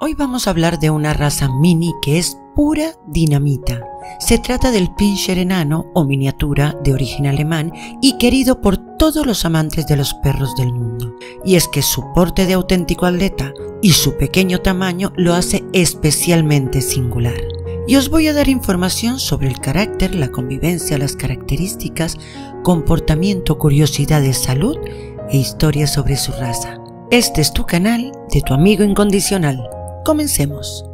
Hoy vamos a hablar de una raza mini que es pura dinamita. Se trata del pincher enano o miniatura de origen alemán y querido por todos los amantes de los perros del mundo. Y es que su porte de auténtico atleta y su pequeño tamaño lo hace especialmente singular. Y os voy a dar información sobre el carácter, la convivencia, las características, comportamiento, curiosidades, salud e historias sobre su raza. Este es tu canal de tu amigo incondicional. Comencemos.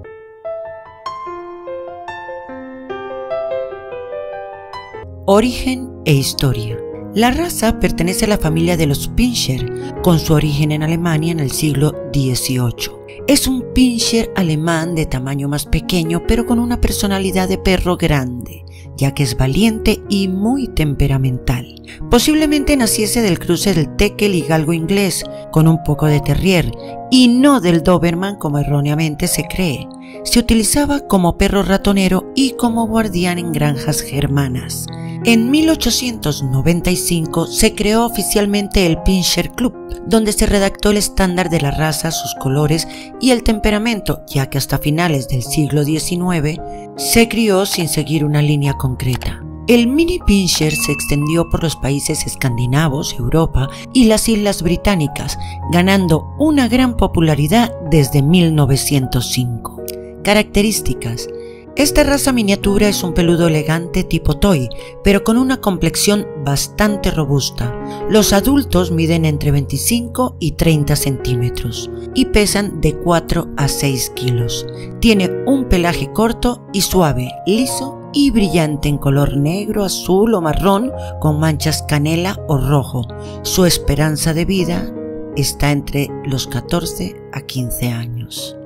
Origen e historia. La raza pertenece a la familia de los Pinscher, con su origen en Alemania en el siglo XVIII. Es un Pinscher alemán de tamaño más pequeño, pero con una personalidad de perro grande, ya que es valiente y muy temperamental. Posiblemente naciese del cruce del Teckel y Galgo inglés, con un poco de terrier, y no del Doberman como erróneamente se cree. Se utilizaba como perro ratonero y como guardián en granjas germanas. En 1895 se creó oficialmente el Pinscher Club, donde se redactó el estándar de la raza, sus colores y el temperamento, ya que hasta finales del siglo XIX se crió sin seguir una línea concreta. El mini pinscher se extendió por los países escandinavos, Europa y las Islas Británicas, ganando una gran popularidad desde 1905. Características. Esta raza miniatura es un peludo elegante tipo toy, pero con una complexión bastante robusta. Los adultos miden entre 25 y 30 centímetros y pesan de 4 a 6 kilos. Tiene un pelaje corto y suave, liso y brillante en color negro, azul o marrón con manchas canela o rojo. Su esperanza de vida está entre los 14 a 15 años.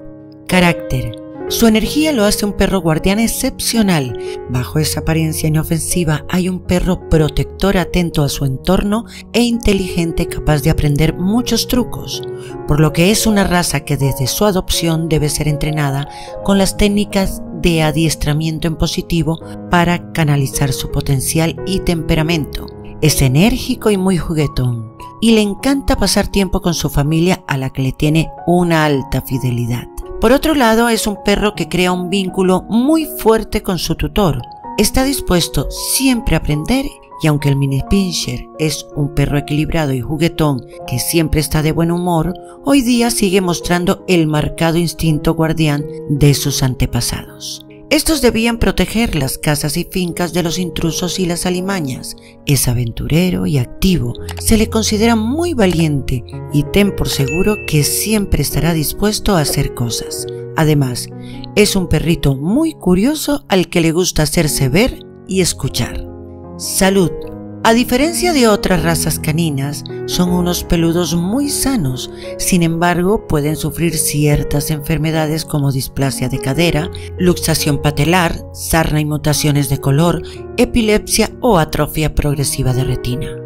Carácter. Su energía lo hace un perro guardián excepcional. Bajo esa apariencia inofensiva hay un perro protector atento a su entorno e inteligente capaz de aprender muchos trucos, por lo que es una raza que desde su adopción debe ser entrenada con las técnicas de adiestramiento en positivo para canalizar su potencial y temperamento. Es enérgico y muy juguetón y le encanta pasar tiempo con su familia a la que le tiene una alta fidelidad. Por otro lado, es un perro que crea un vínculo muy fuerte con su tutor. Está dispuesto siempre a aprender y aunque el mini pincher es un perro equilibrado y juguetón que siempre está de buen humor, hoy día sigue mostrando el marcado instinto guardián de sus antepasados. Estos debían proteger las casas y fincas de los intrusos y las alimañas. Es aventurero y activo, se le considera muy valiente y ten por seguro que siempre estará dispuesto a hacer cosas. Además, es un perrito muy curioso al que le gusta hacerse ver y escuchar. Salud. A diferencia de otras razas caninas, son unos peludos muy sanos, sin embargo pueden sufrir ciertas enfermedades como displasia de cadera, luxación patelar, sarna y mutaciones de color, epilepsia o atrofia progresiva de retina.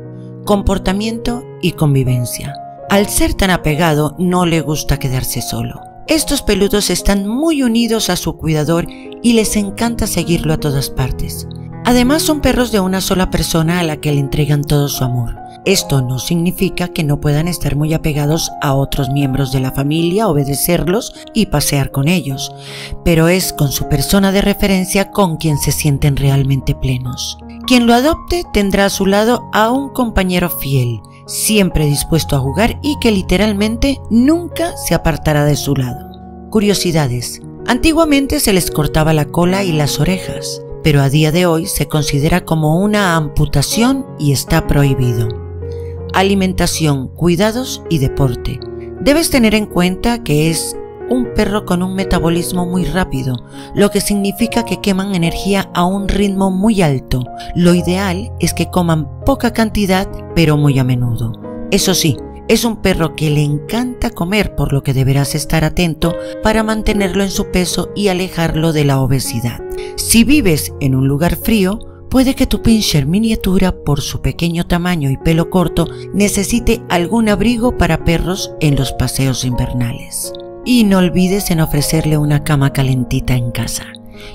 Comportamiento y convivencia. Al ser tan apegado no le gusta quedarse solo. Estos peludos están muy unidos a su cuidador y les encanta seguirlo a todas partes. Además son perros de una sola persona a la que le entregan todo su amor. Esto no significa que no puedan estar muy apegados a otros miembros de la familia, obedecerlos y pasear con ellos, pero es con su persona de referencia con quien se sienten realmente plenos. Quien lo adopte tendrá a su lado a un compañero fiel, siempre dispuesto a jugar y que literalmente nunca se apartará de su lado. Curiosidades. Antiguamente se les cortaba la cola y las orejas pero a día de hoy se considera como una amputación y está prohibido. Alimentación, cuidados y deporte. Debes tener en cuenta que es un perro con un metabolismo muy rápido, lo que significa que queman energía a un ritmo muy alto. Lo ideal es que coman poca cantidad, pero muy a menudo. Eso sí, es un perro que le encanta comer, por lo que deberás estar atento para mantenerlo en su peso y alejarlo de la obesidad. Si vives en un lugar frío, puede que tu pincher miniatura, por su pequeño tamaño y pelo corto, necesite algún abrigo para perros en los paseos invernales. Y no olvides en ofrecerle una cama calentita en casa.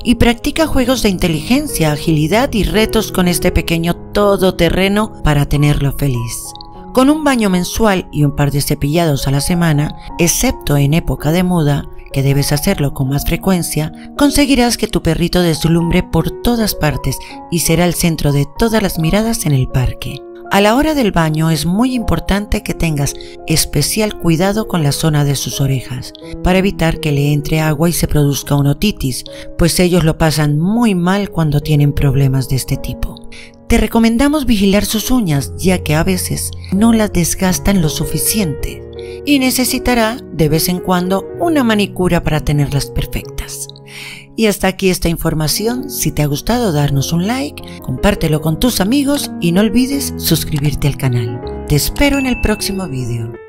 Y practica juegos de inteligencia, agilidad y retos con este pequeño todoterreno para tenerlo feliz. Con un baño mensual y un par de cepillados a la semana, excepto en época de muda, que debes hacerlo con más frecuencia, conseguirás que tu perrito deslumbre por todas partes y será el centro de todas las miradas en el parque. A la hora del baño es muy importante que tengas especial cuidado con la zona de sus orejas, para evitar que le entre agua y se produzca una otitis, pues ellos lo pasan muy mal cuando tienen problemas de este tipo. Te recomendamos vigilar sus uñas, ya que a veces no las desgastan lo suficiente y necesitará de vez en cuando una manicura para tenerlas perfectas. Y hasta aquí esta información. Si te ha gustado, darnos un like, compártelo con tus amigos y no olvides suscribirte al canal. Te espero en el próximo vídeo.